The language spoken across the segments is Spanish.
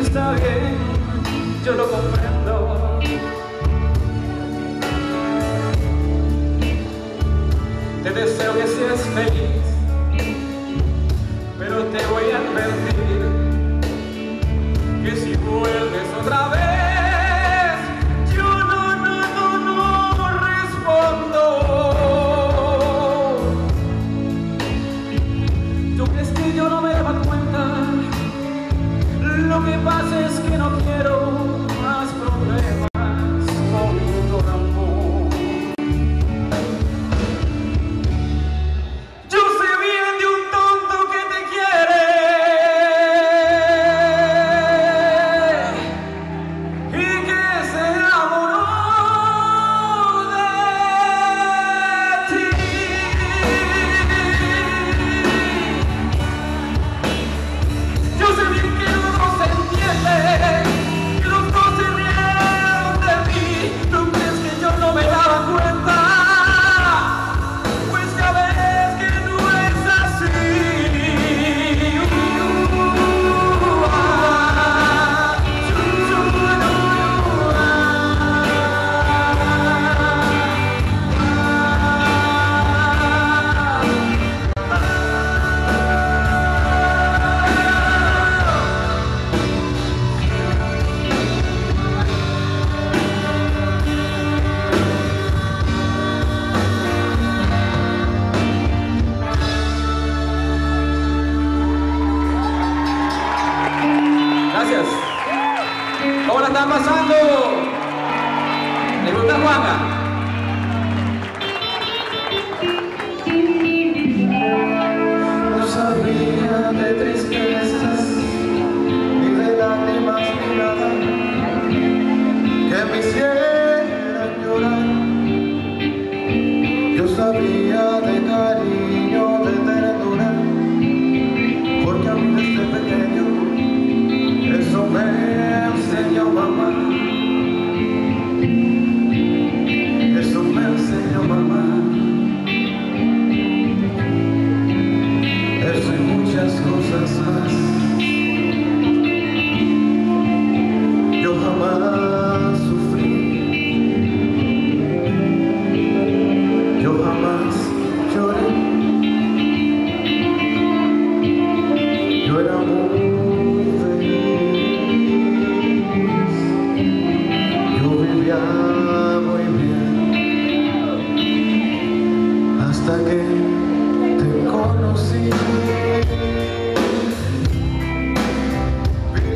Está bien, yo lo comprendo. Te deseo que seas feliz, pero te voy a advertir que si vuelves otra vez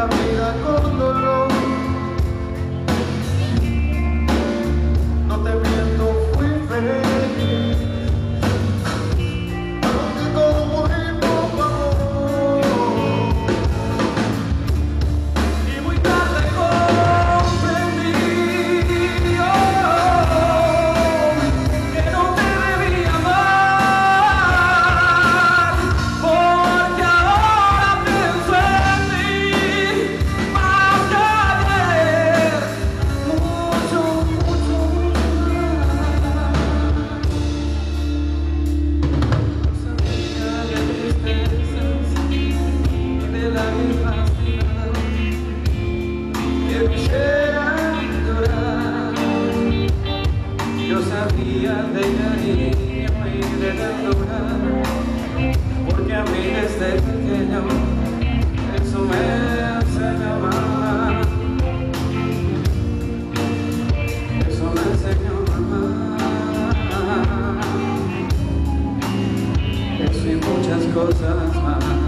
la vida con dolor. cosas más.